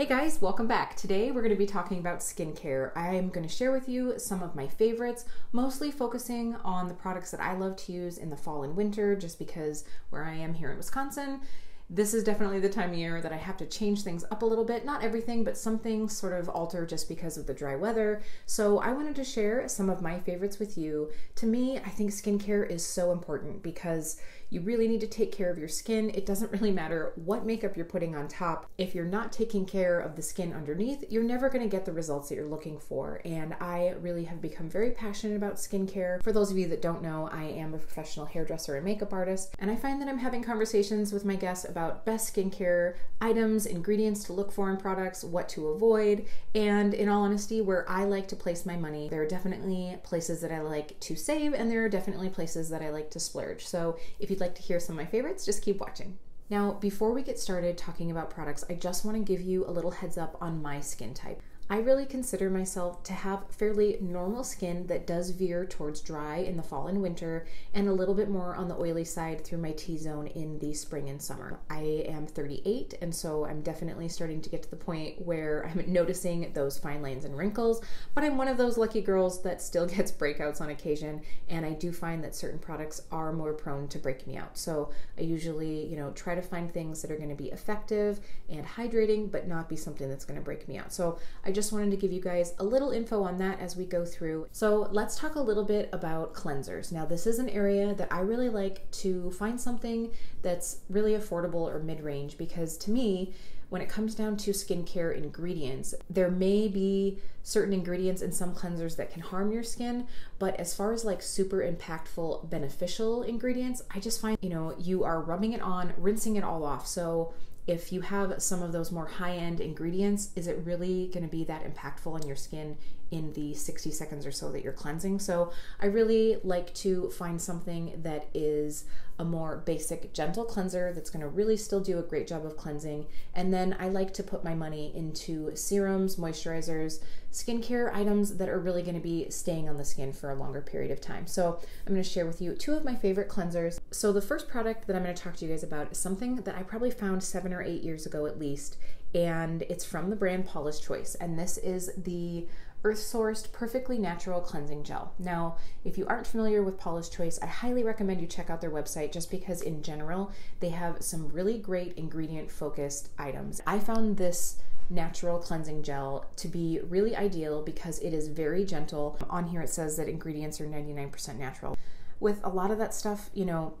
Hey guys, welcome back. Today we're going to be talking about skincare. I'm going to share with you some of my favorites, mostly focusing on the products that I love to use in the fall and winter, just because where I am here in Wisconsin, this is definitely the time of year that I have to change things up a little bit. Not everything, but some things sort of alter just because of the dry weather. So I wanted to share some of my favorites with you. To me, I think skincare is so important because you really need to take care of your skin. It doesn't really matter what makeup you're putting on top. If you're not taking care of the skin underneath, you're never going to get the results that you're looking for. And I really have become very passionate about skincare. For those of you that don't know, I am a professional hairdresser and makeup artist, and I find that I'm having conversations with my guests about best skincare items, ingredients to look for in products, what to avoid, and in all honesty, where I like to place my money. There are definitely places that I like to save, and there are definitely places that I like to splurge. So if you you'd like to hear some of my favorites, just keep watching. Now, before we get started talking about products, I just want to give you a little heads up on my skin type. I really consider myself to have fairly normal skin that does veer towards dry in the fall and winter and a little bit more on the oily side through my T zone in the spring and summer. I am 38 and so I'm definitely starting to get to the point where I'm noticing those fine lines and wrinkles, but I'm one of those lucky girls that still gets breakouts on occasion and I do find that certain products are more prone to break me out. So I usually, you know, try to find things that are going to be effective and hydrating but not be something that's going to break me out. So I just just wanted to give you guys a little info on that as we go through. So let's talk a little bit about cleansers. Now, this is an area that I really like to find something that's really affordable or mid range because to me, when it comes down to skincare ingredients, there may be certain ingredients in some cleansers that can harm your skin, but as far as like super impactful beneficial ingredients, I just find, you know, you are rubbing it on, rinsing it all off. So if you have some of those more high end ingredients, is it really going to be that impactful on your skin in the 60 seconds or so that you're cleansing? So, I really like to find something that is a more basic, gentle cleanser that's going to really still do a great job of cleansing. And then I like to put my money into serums, moisturizers, skincare items that are really going to be staying on the skin for a longer period of time. So, I'm going to share with you two of my favorite cleansers. So, the first product that I'm going to talk to you guys about is something that I probably found seven or eight years ago at least, and it's from the brand Paula's Choice. And this is the earth sourced, perfectly natural cleansing gel. Now, if you aren't familiar with Paula's Choice, I highly recommend you check out their website just because, in general, they have some really great ingredient focused items. I found this natural cleansing gel to be really ideal because it is very gentle. On here, it says that ingredients are 99% natural. With a lot of that stuff, you know,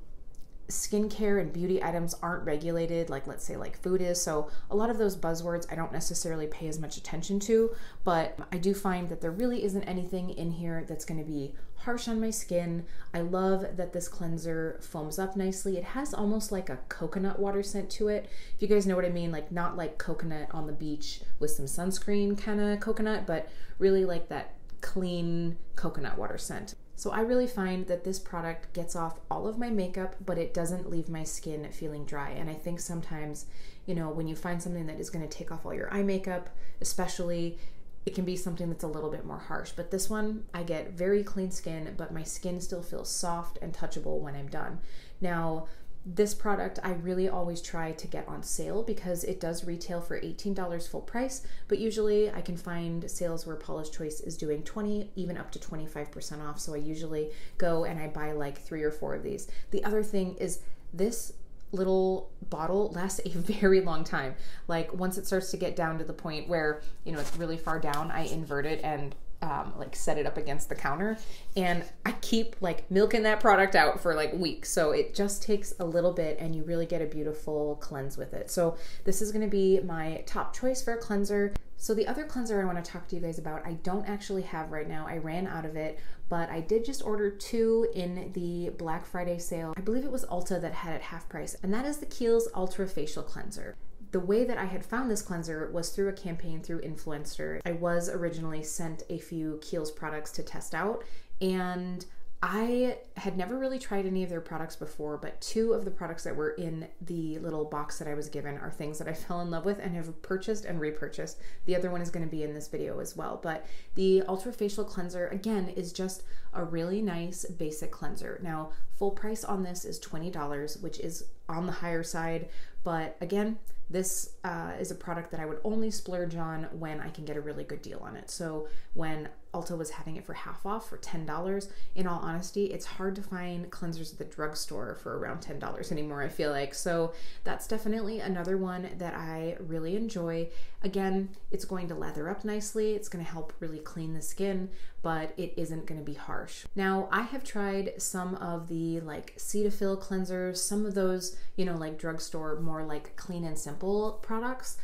skincare and beauty items aren't regulated like let's say like food is. So a lot of those buzzwords i don't necessarily pay as much attention to but i do find that there really isn't anything in here that's going to be harsh on my skin. I love that this cleanser foams up nicely. It has almost like a coconut water scent to it. If you guys know what i mean like not like coconut on the beach with some sunscreen kind of coconut but really like that clean coconut water scent so I really find that this product gets off all of my makeup, but it doesn't leave my skin feeling dry. And I think sometimes, you know, when you find something that is going to take off all your eye makeup, especially, it can be something that's a little bit more harsh. But this one, I get very clean skin, but my skin still feels soft and touchable when I'm done. Now, this product I really always try to get on sale because it does retail for $18 full price, but usually I can find sales where Paula's Choice is doing 20, even up to 25% off. So I usually go and I buy like three or four of these. The other thing is this little bottle lasts a very long time. Like once it starts to get down to the point where, you know, it's really far down, I invert it and um, like set it up against the counter. And i keep like milking that product out for like weeks. So it just takes a little bit and you really get a beautiful cleanse with it. So this is going to be my top choice for a cleanser. So the other cleanser i want to talk to you guys about i don't actually have right now. I ran out of it but i did just order two in the black friday sale. I believe it was ulta that had it half price and that is the kiehl's ultra facial cleanser the way that I had found this cleanser was through a campaign through Influenster. I was originally sent a few Kiehl's products to test out, and I had never really tried any of their products before, but two of the products that were in the little box that I was given are things that I fell in love with and have purchased and repurchased. The other one is going to be in this video as well. But the Ultra Facial Cleanser, again, is just a really nice basic cleanser. Now, Full price on this is $20, which is on the higher side, but again, this uh, is a product that I would only splurge on when I can get a really good deal on it. So when Ulta was having it for half off for $10, in all honesty, it's hard to find cleansers at the drugstore for around $10 anymore, I feel like. So that's definitely another one that I really enjoy. Again, it's going to lather up nicely, it's going to help really clean the skin, but it isn't going to be harsh. Now, I have tried some of the like Cetaphil cleansers, some of those, you know, like drugstore, more like clean and simple products.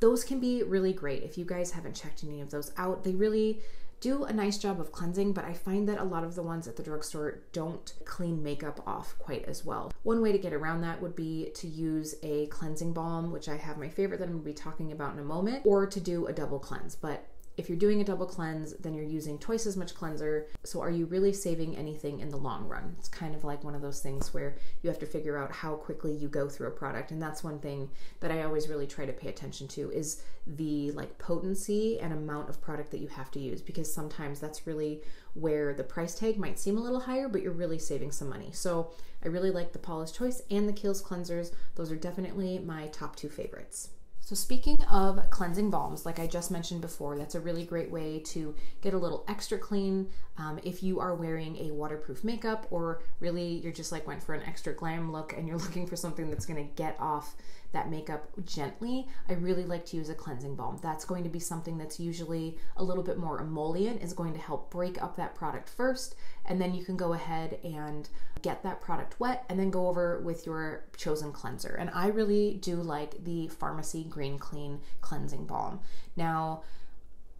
Those can be really great. If you guys haven't checked any of those out, they really do a nice job of cleansing, but I find that a lot of the ones at the drugstore don't clean makeup off quite as well. One way to get around that would be to use a cleansing balm, which I have my favorite that I'm gonna be talking about in a moment, or to do a double cleanse. But if you're doing a double cleanse, then you're using twice as much cleanser. So, are you really saving anything in the long run? It's kind of like one of those things where you have to figure out how quickly you go through a product. And that's one thing that I always really try to pay attention to is the like potency and amount of product that you have to use because sometimes that's really where the price tag might seem a little higher, but you're really saving some money. So, I really like the Paula's Choice and the Kiehl's cleansers. Those are definitely my top two favorites. So, speaking of cleansing balms, like I just mentioned before, that's a really great way to get a little extra clean um, if you are wearing a waterproof makeup or really you're just like went for an extra glam look and you're looking for something that's going to get off that makeup gently, I really like to use a cleansing balm. That's going to be something that's usually a little bit more emollient, is going to help break up that product first, and then you can go ahead and get that product wet and then go over with your chosen cleanser. And I really do like the Farmacy Green Clean Cleansing Balm. Now,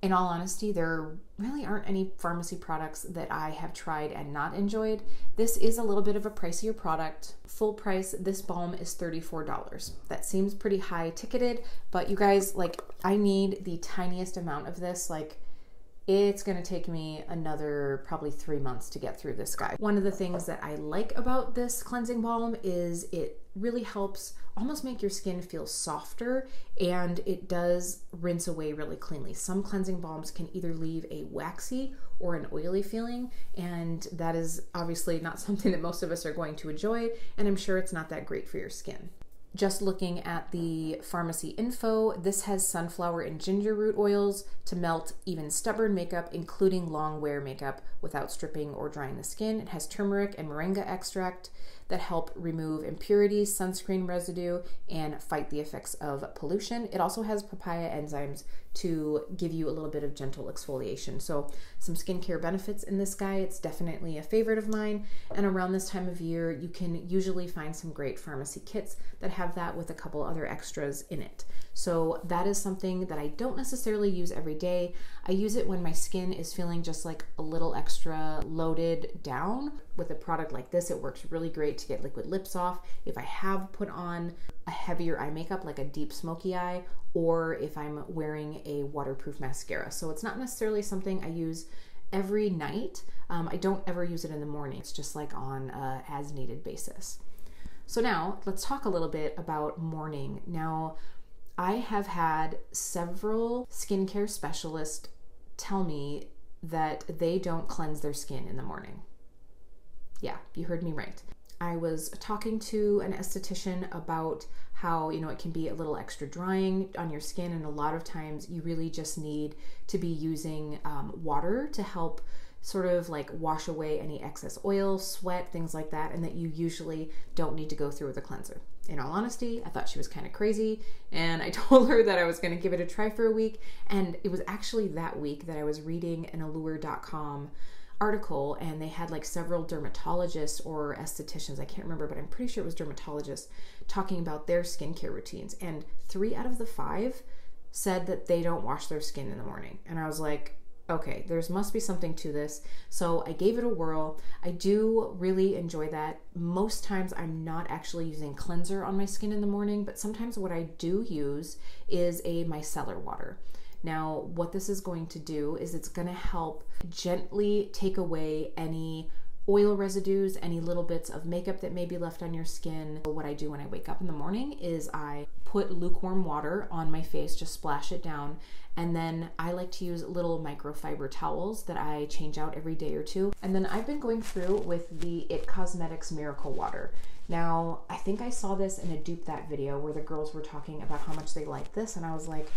in all honesty, there really aren't any Farmacy products that I have tried and not enjoyed. This is a little bit of a pricier product. Full price, this balm is $34. That seems pretty high ticketed, but you guys, like, I need the tiniest amount of this. Like, it's to take me another probably three months to get through this guy. One of the things that I like about this cleansing balm is it really helps almost make your skin feel softer and it does rinse away really cleanly. Some cleansing balms can either leave a waxy or an oily feeling, and that is obviously not something that most of us are going to enjoy, and I'm sure it's not that great for your skin. Just looking at the Farmacy info, this has sunflower and ginger root oils to melt even stubborn makeup, including long wear makeup, without stripping or drying the skin. It has turmeric and moringa extract that help remove impurities, sunscreen residue, and fight the effects of pollution. It also has papaya enzymes to give you a little bit of gentle exfoliation. So, some skincare benefits in this guy. It's definitely a favorite of mine. And around this time of year, you can usually find some great Farmacy kits that have that with a couple other extras in it. So, that is something that I don't necessarily use every day. I use it when my skin is feeling just like a little extra loaded down. With a product like this, it works really great to get liquid lips off. If I have put on a heavier eye makeup, like a deep smoky eye, or if I'm wearing a waterproof mascara. So it's not necessarily something I use every night. Um, I don't ever use it in the morning. It's just like on a as needed basis. So now let's talk a little bit about morning. Now, I have had several skincare specialists tell me that they don't cleanse their skin in the morning. Yeah, you heard me right. I was talking to an esthetician about how, you know, it can be a little extra drying on your skin, and a lot of times you really just need to be using um, water to help sort of like wash away any excess oil, sweat, things like that, and that you usually don't need to go through with a cleanser. In all honesty, I thought she was kind of crazy, and I told her that I was going to give it a try for a week. And it was actually that week that I was reading an allure.com article and they had like several dermatologists or estheticians, I can't remember, but I'm pretty sure it was dermatologists talking about their skincare routines. And three out of the five said that they don't wash their skin in the morning. And I was like, okay, there's must be something to this. So I gave it a whirl. I do really enjoy that. Most times I'm not actually using cleanser on my skin in the morning, but sometimes what I do use is a micellar water. Now, what this is going to do is it's going to help gently take away any oil residues, any little bits of makeup that may be left on your skin. What I do when I wake up in the morning is I put lukewarm water on my face, just splash it down, and then I like to use little microfiber towels that I change out every day or two. And then I've been going through with the It Cosmetics Miracle Water. Now, I think I saw this in a dupe that video where the girls were talking about how much they like this, and I was like,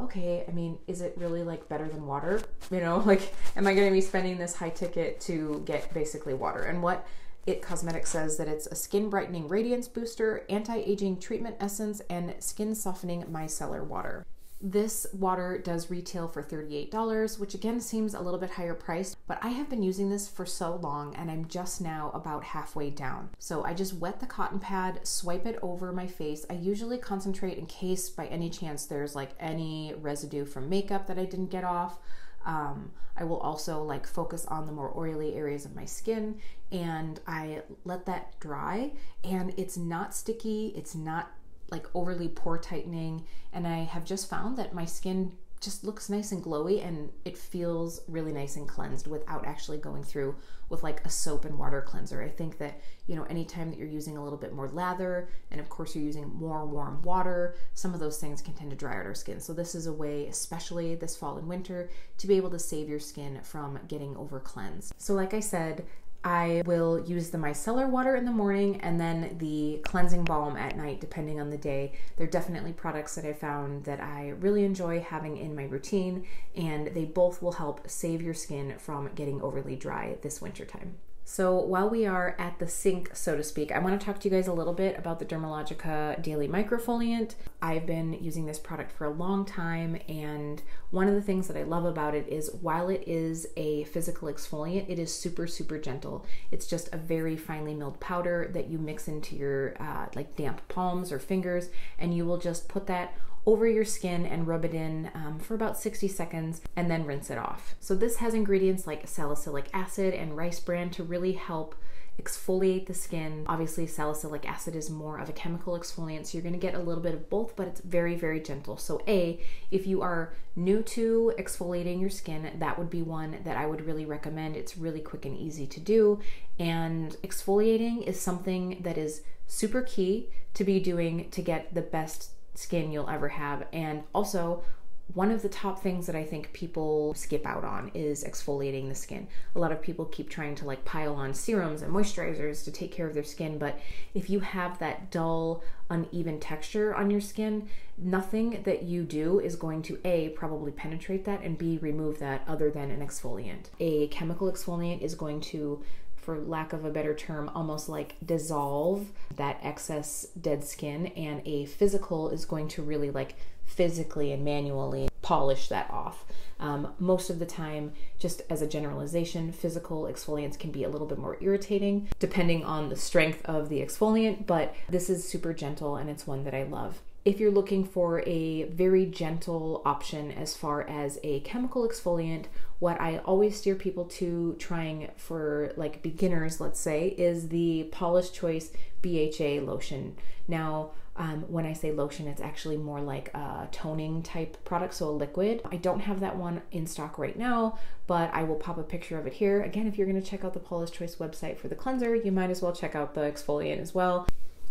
okay, I mean, is it really like better than water? You know, like, am I going to be spending this high ticket to get basically water? And what It Cosmetics says that it's a skin brightening radiance booster, anti aging treatment essence, and skin softening micellar water. This water does retail for $38, which again seems a little bit higher priced, but I have been using this for so long and I'm just now about halfway down. So I just wet the cotton pad, swipe it over my face. I usually concentrate in case by any chance there's like any residue from makeup that I didn't get off. Um, I will also like focus on the more oily areas of my skin and I let that dry and it's not sticky, it's not like overly pore tightening and I have just found that my skin just looks nice and glowy and it feels really nice and cleansed without actually going through with like a soap and water cleanser. I think that, you know, anytime that you're using a little bit more lather and of course you're using more warm water, some of those things can tend to dry out our skin. So this is a way, especially this fall and winter, to be able to save your skin from getting over cleansed. So like I said, I will use the micellar water in the morning and then the cleansing balm at night, depending on the day. They're definitely products that I found that I really enjoy having in my routine, and they both will help save your skin from getting overly dry this winter time. So while we are at the sink, so to speak, I want to talk to you guys a little bit about the Dermalogica Daily Microfoliant. I've been using this product for a long time, and one of the things that I love about it is while it is a physical exfoliant, it is super, super gentle. It's just a very finely milled powder that you mix into your uh, like damp palms or fingers, and you will just put that over your skin and rub it in um, for about 60 seconds and then rinse it off. So this has ingredients like salicylic acid and rice bran to really help exfoliate the skin. Obviously, salicylic acid is more of a chemical exfoliant, so you're gonna get a little bit of both, but it's very, very gentle. So, A, if you are new to exfoliating your skin, that would be one that I would really recommend. It's really quick and easy to do, and exfoliating is something that is super key to be doing to get the best skin you'll ever have. And also, one of the top things that I think people skip out on is exfoliating the skin. A lot of people keep trying to like pile on serums and moisturizers to take care of their skin, but if you have that dull, uneven texture on your skin, nothing that you do is going to A, probably penetrate that, and B, remove that other than an exfoliant. A chemical exfoliant is going to for lack of a better term, almost like dissolve that excess dead skin, and a physical is going to really like physically and manually polish that off. Um, most of the time, just as a generalization, physical exfoliants can be a little bit more irritating depending on the strength of the exfoliant, but this is super gentle and it's one that I love if you're looking for a very gentle option as far as a chemical exfoliant, what I always steer people to trying for like beginners, let's say, is the Paula's Choice BHA lotion. Now, um, when I say lotion, it's actually more like a toning type product, so a liquid. I don't have that one in stock right now, but I will pop a picture of it here. Again, if you're going to check out the Paula's Choice website for the cleanser, you might as well check out the exfoliant as well.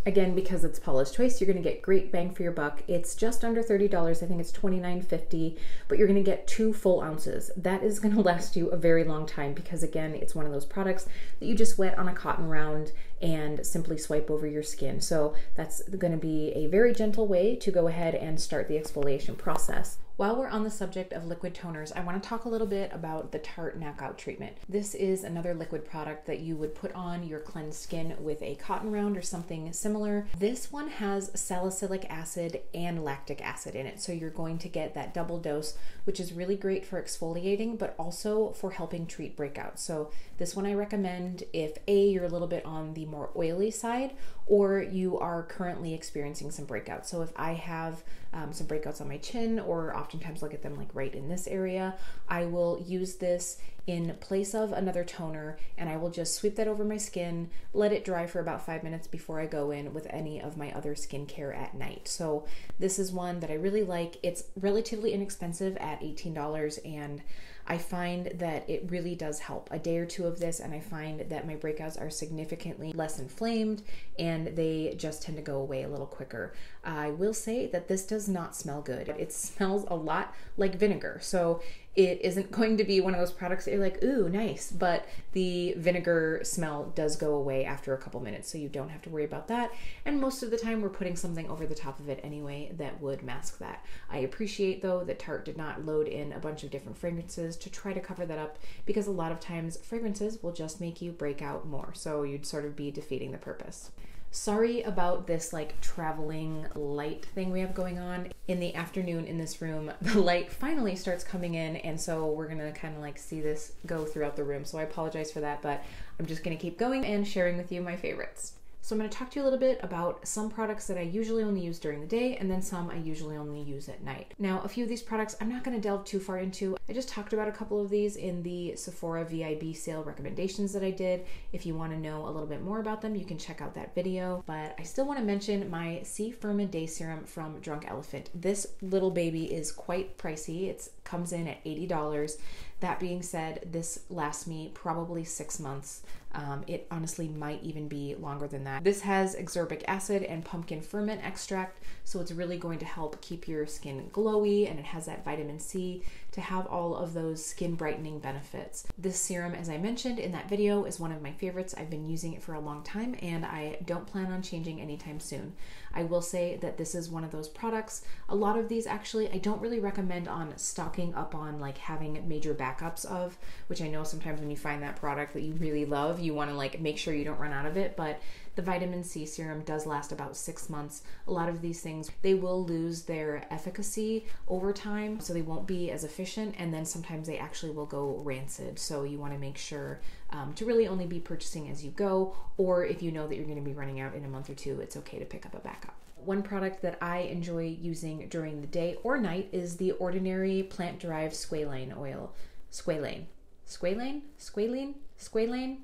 Again, because it's Paula's Choice, you're going to get great bang for your buck. It's just under $30. I think it's $29.50, but you're going to get two full ounces. That is going to last you a very long time because, again, it's one of those products that you just wet on a cotton round and simply swipe over your skin. So that's going to be a very gentle way to go ahead and start the exfoliation process. While we're on the subject of liquid toners, I want to talk a little bit about the Tarte Knockout Treatment. This is another liquid product that you would put on your cleansed skin with a cotton round or something similar. This one has salicylic acid and lactic acid in it, so you're going to get that double dose, which is really great for exfoliating, but also for helping treat breakouts. So this one I recommend if A, you're a little bit on the more oily side, or you are currently experiencing some breakouts. So if I have um, some breakouts on my chin, or oftentimes I'll get them like right in this area, I will use this in place of another toner and I will just sweep that over my skin, let it dry for about five minutes before I go in with any of my other skincare at night. So this is one that I really like. It's relatively inexpensive at $18 and I find that it really does help. A day or two of this, and I find that my breakouts are significantly less inflamed and they just tend to go away a little quicker. I will say that this does not smell good. It smells a lot like vinegar. So it isn't going to be one of those products that you're like, ooh, nice. But the vinegar smell does go away after a couple minutes, so you don't have to worry about that. And most of the time, we're putting something over the top of it anyway that would mask that. I appreciate though that Tarte did not load in a bunch of different fragrances to try to cover that up because a lot of times fragrances will just make you break out more. So you'd sort of be defeating the purpose. Sorry about this like traveling light thing we have going on. In the afternoon in this room, the light finally starts coming in, and so we're gonna kind of like see this go throughout the room. So I apologize for that, but I'm just gonna keep going and sharing with you my favorites. So I'm going to talk to you a little bit about some products that I usually only use during the day and then some I usually only use at night. Now, a few of these products I'm not going to delve too far into. I just talked about a couple of these in the Sephora VIB sale recommendations that I did. If you want to know a little bit more about them, you can check out that video. But I still want to mention my C Firma Day Serum from Drunk Elephant. This little baby is quite pricey. It comes in at $80. That being said, this lasts me probably six months. Um, it honestly might even be longer than that. This has ascorbic acid and pumpkin ferment extract, so it's really going to help keep your skin glowy and it has that vitamin C to have all of those skin brightening benefits. This serum, as I mentioned in that video, is one of my favorites. I've been using it for a long time and I don't plan on changing anytime soon. I will say that this is one of those products. A lot of these actually I don't really recommend on stocking up on like having major backups of, which I know sometimes when you find that product that you really love, you want to like make sure you don't run out of it, but the vitamin C serum does last about six months. A lot of these things, they will lose their efficacy over time, so they won't be as efficient, and then sometimes they actually will go rancid. So you want to make sure um, to really only be purchasing as you go, or if you know that you're going to be running out in a month or two, it's okay to pick up a backup. One product that I enjoy using during the day or night is the Ordinary Plant Derived Squalane Oil. Squalane. Squalane? Squalene? Squalane?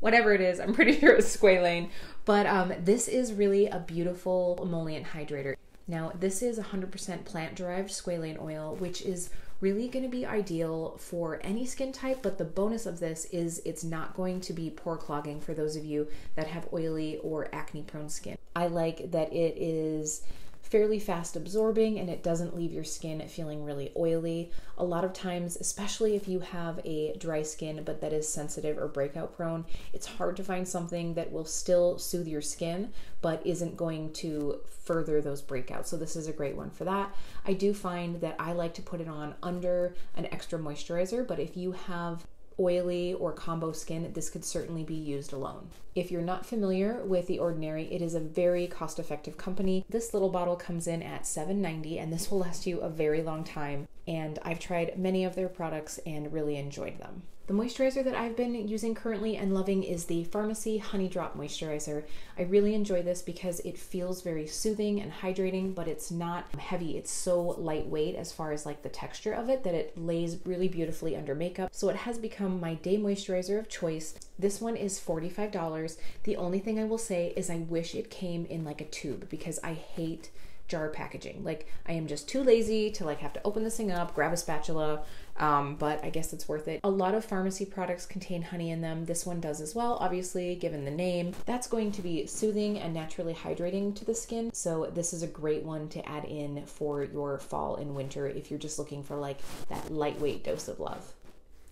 Whatever it is. I'm pretty sure it's squalane. But um, this is really a beautiful emollient hydrator. Now, this is 100% plant derived squalane oil, which is really going to be ideal for any skin type. But the bonus of this is it's not going to be pore clogging for those of you that have oily or acne prone skin. I like that it is fairly fast absorbing and it doesn't leave your skin feeling really oily. A lot of times, especially if you have a dry skin but that is sensitive or breakout prone, it's hard to find something that will still soothe your skin but isn't going to further those breakouts. So this is a great one for that. I do find that I like to put it on under an extra moisturizer, but if you have oily or combo skin, this could certainly be used alone. If you're not familiar with The Ordinary, it is a very cost effective company. This little bottle comes in at $7.90 and this will last you a very long time. And I've tried many of their products and really enjoyed them. The moisturizer that I've been using currently and loving is the Farmacy Honey Drop Moisturizer. I really enjoy this because it feels very soothing and hydrating, but it's not heavy. It's so lightweight as far as like the texture of it that it lays really beautifully under makeup. So it has become my day moisturizer of choice. This one is $45. The only thing I will say is I wish it came in like a tube because I hate jar packaging. Like I am just too lazy to like have to open this thing up, grab a spatula, um, but I guess it's worth it. A lot of Farmacy products contain honey in them. This one does as well, obviously, given the name. That's going to be soothing and naturally hydrating to the skin. So this is a great one to add in for your fall and winter if you're just looking for like that lightweight dose of love.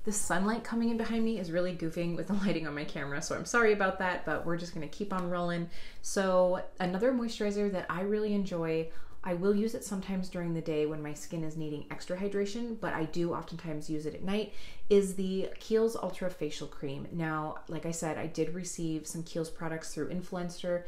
The sunlight coming in behind me is really goofing with the lighting on my camera, so I'm sorry about that, but we're just gonna keep on rolling. So another moisturizer that I really enjoy I will use it sometimes during the day when my skin is needing extra hydration, but I do oftentimes use it at night, is the Kiehl's Ultra Facial Cream. Now, like I said, I did receive some Kiehl's products through Influenster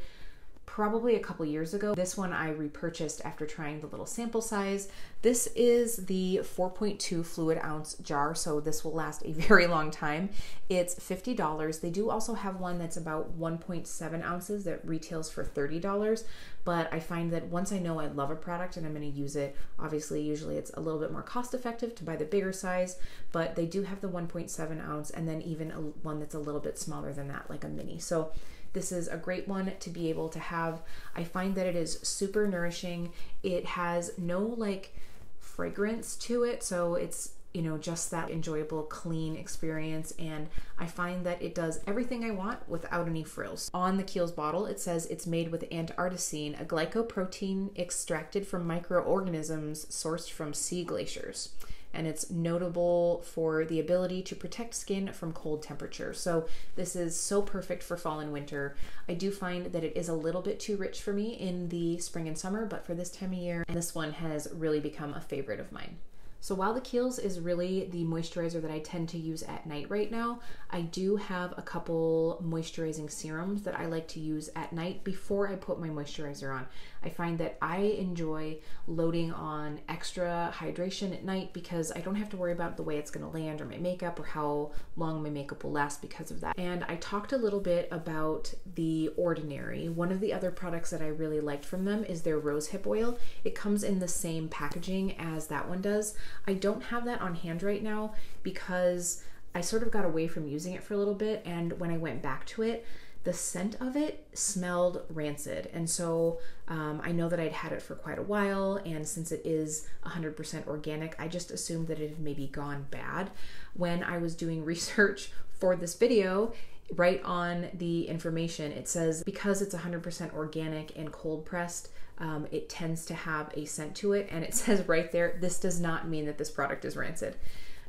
probably a couple years ago. This one I repurchased after trying the little sample size. This is the 4.2 fluid ounce jar, so this will last a very long time. It's $50. They do also have one that's about 1.7 ounces that retails for $30, but I find that once I know I love a product and I'm going to use it, obviously, usually it's a little bit more cost effective to buy the bigger size, but they do have the 1.7 ounce and then even a, one that's a little bit smaller than that, like a mini. So this is a great one to be able to have. I find that it is super nourishing. It has no like fragrance to it, so it's you know, just that enjoyable, clean experience. And I find that it does everything I want without any frills. On the Kiehl's bottle, it says it's made with antarcticine, a glycoprotein extracted from microorganisms sourced from sea glaciers and it's notable for the ability to protect skin from cold temperature. So, this is so perfect for fall and winter. I do find that it is a little bit too rich for me in the spring and summer, but for this time of year, this one has really become a favorite of mine. So while the Kiehl's is really the moisturizer that I tend to use at night right now, I do have a couple moisturizing serums that I like to use at night before I put my moisturizer on. I find that I enjoy loading on extra hydration at night because I don't have to worry about the way it's going to land or my makeup or how long my makeup will last because of that. And I talked a little bit about the Ordinary. One of the other products that I really liked from them is their rosehip oil. It comes in the same packaging as that one does. I don't have that on hand right now because I sort of got away from using it for a little bit and when I went back to it, the scent of it smelled rancid. And so um, I know that I'd had it for quite a while, and since it is 100% organic, I just assumed that it had maybe gone bad. When I was doing research for this video, right on the information, it says because it's 100% organic and cold pressed, um, it tends to have a scent to it. And it says right there, this does not mean that this product is rancid.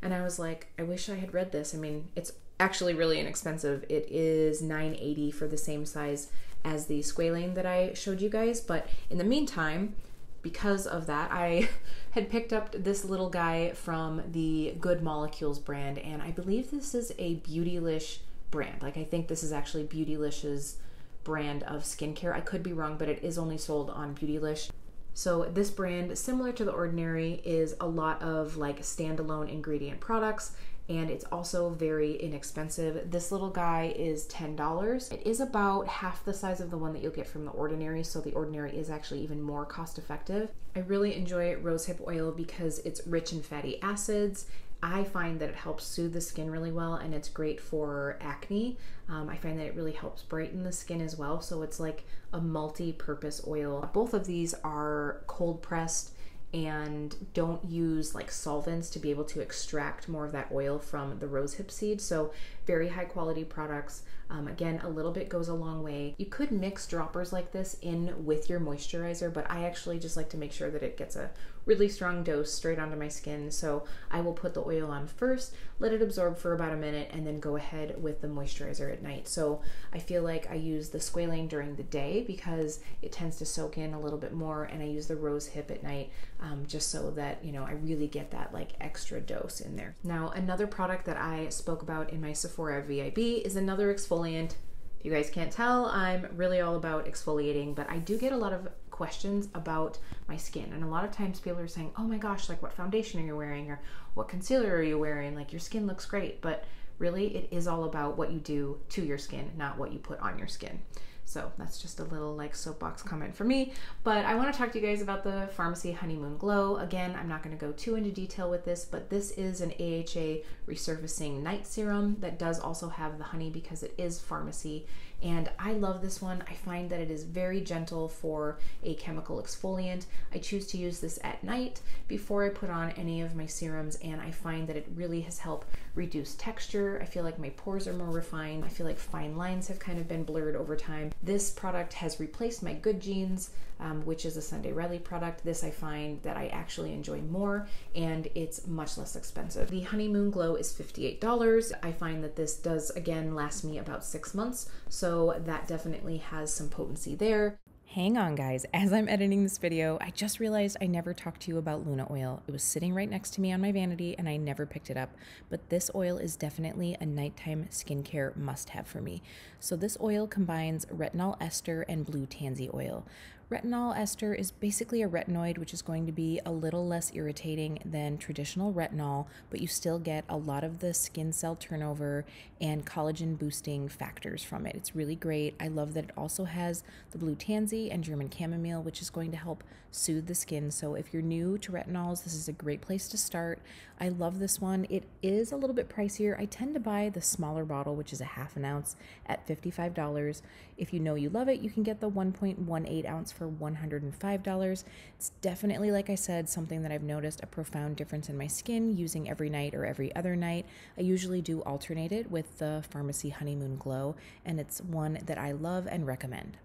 And I was like, I wish I had read this. I mean, it's actually really inexpensive. It is 9.80 for the same size as the squalane that I showed you guys, but in the meantime, because of that, I had picked up this little guy from the Good Molecules brand, and I believe this is a Beautylish brand. Like I think this is actually Beautylish's brand of skincare. I could be wrong, but it is only sold on Beautylish. So this brand, similar to the Ordinary, is a lot of like standalone ingredient products and it's also very inexpensive. This little guy is $10. It is about half the size of the one that you'll get from the Ordinary, so the Ordinary is actually even more cost effective. I really enjoy rosehip oil because it's rich in fatty acids. I find that it helps soothe the skin really well and it's great for acne. Um, I find that it really helps brighten the skin as well, so it's like a multi purpose oil. Both of these are cold pressed and don't use like solvents to be able to extract more of that oil from the rosehip seed. So, very high quality products. Um, again, a little bit goes a long way. You could mix droppers like this in with your moisturizer, but I actually just like to make sure that it gets a really strong dose straight onto my skin. So I will put the oil on first, let it absorb for about a minute, and then go ahead with the moisturizer at night. So I feel like I use the squalane during the day because it tends to soak in a little bit more, and I use the rose hip at night um, just so that, you know, I really get that like extra dose in there. Now, another product that I spoke about in my Sephora VIB is another exfoliant. If you guys can't tell, I'm really all about exfoliating, but I do get a lot of questions about my skin. And a lot of times people are saying, oh my gosh, like what foundation are you wearing? Or what concealer are you wearing? Like your skin looks great. But really, it is all about what you do to your skin, not what you put on your skin. So that's just a little like soapbox comment for me. But I want to talk to you guys about the Farmacy Honeymoon Glow. Again, I'm not going to go too into detail with this, but this is an AHA resurfacing night serum that does also have the honey because it is Farmacy. And I love this one. I find that it is very gentle for a chemical exfoliant. I choose to use this at night before I put on any of my serums, and I find that it really has helped reduce texture. I feel like my pores are more refined. I feel like fine lines have kind of been blurred over time. This product has replaced my Good Genes, um, which is a Sunday Riley product. This I find that I actually enjoy more, and it's much less expensive. The Honeymoon Glow is $58. I find that this does, again, last me about six months, so that definitely has some potency there. Hang on, guys. As I'm editing this video, I just realized I never talked to you about Luna oil. It was sitting right next to me on my vanity and I never picked it up. But this oil is definitely a nighttime skincare must have for me. So, this oil combines retinol ester and blue tansy oil. Retinol ester is basically a retinoid, which is going to be a little less irritating than traditional retinol, but you still get a lot of the skin cell turnover and collagen boosting factors from it. It's really great. I love that it also has the blue tansy and German chamomile, which is going to help soothe the skin. So if you're new to retinols, this is a great place to start. I love this one. It is a little bit pricier. I tend to buy the smaller bottle, which is a half an ounce, at $55. If you know you love it, you can get the 1.18 ounce for $105. It's definitely, like I said, something that I've noticed a profound difference in my skin using every night or every other night. I usually do alternate it with the Farmacy Honeymoon Glow, and it's one that I love and recommend.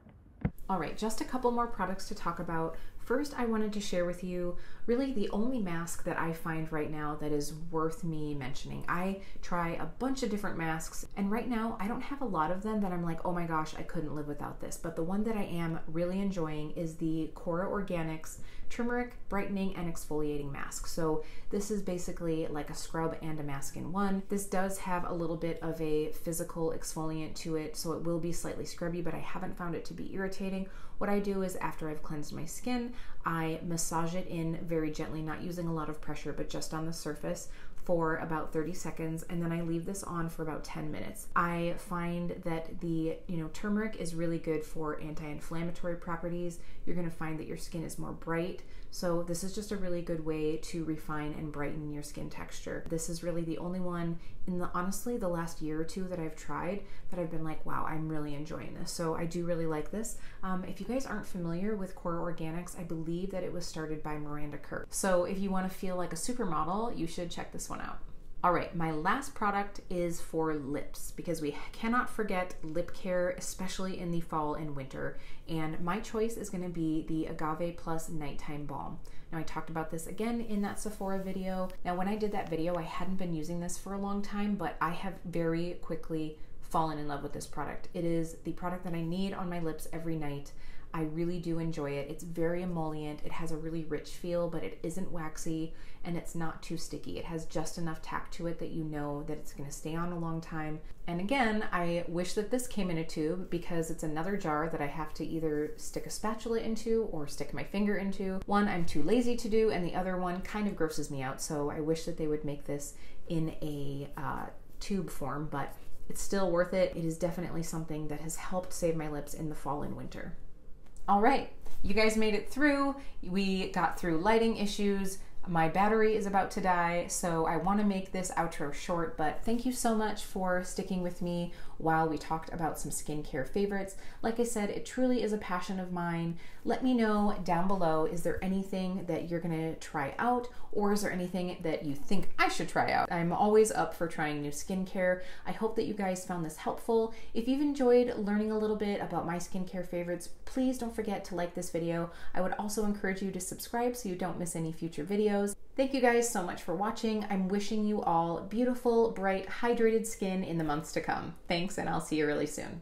All right, just a couple more products to talk about. First, I wanted to share with you really the only mask that I find right now that is worth me mentioning. I try a bunch of different masks, and right now I don't have a lot of them that I'm like, oh my gosh, I couldn't live without this. But the one that I am really enjoying is the Kora Organics turmeric brightening and exfoliating mask. So this is basically like a scrub and a mask in one. This does have a little bit of a physical exfoliant to it, so it will be slightly scrubby, but I haven't found it to be irritating. What I do is after I've cleansed my skin, I massage it in very gently, not using a lot of pressure, but just on the surface for about 30 seconds and then I leave this on for about 10 minutes. I find that the, you know, turmeric is really good for anti-inflammatory properties. You're going to find that your skin is more bright. So this is just a really good way to refine and brighten your skin texture. This is really the only one in the honestly the last year or two that I've tried that I've been like, wow, I'm really enjoying this. So I do really like this. Um, if you guys aren't familiar with Kora Organics, I believe that it was started by Miranda Kerr. So if you want to feel like a supermodel, you should check this one out. All right, my last product is for lips because we cannot forget lip care, especially in the fall and winter. And my choice is going to be the Agave Plus Nighttime Balm. Now, I talked about this again in that Sephora video. Now, when I did that video, I hadn't been using this for a long time, but I have very quickly fallen in love with this product. It is the product that I need on my lips every night. I really do enjoy it. It's very emollient. It has a really rich feel, but it isn't waxy and it's not too sticky. It has just enough tack to it that you know that it's going to stay on a long time. And again, I wish that this came in a tube because it's another jar that I have to either stick a spatula into or stick my finger into. One I'm too lazy to do, and the other one kind of grosses me out. So I wish that they would make this in a uh, tube form, but it's still worth it. It is definitely something that has helped save my lips in the fall and winter. All right, you guys made it through. We got through lighting issues. My battery is about to die, so I want to make this outro short, but thank you so much for sticking with me while we talked about some skincare favorites. Like I said, it truly is a passion of mine. Let me know down below is there anything that you're to try out, or is there anything that you think I should try out? I'm always up for trying new skincare. I hope that you guys found this helpful. If you've enjoyed learning a little bit about my skincare favorites, please don't forget to like this video. I would also encourage you to subscribe so you don't miss any future videos. Thank you guys so much for watching. I'm wishing you all beautiful, bright, hydrated skin in the months to come. Thanks, and I'll see you really soon.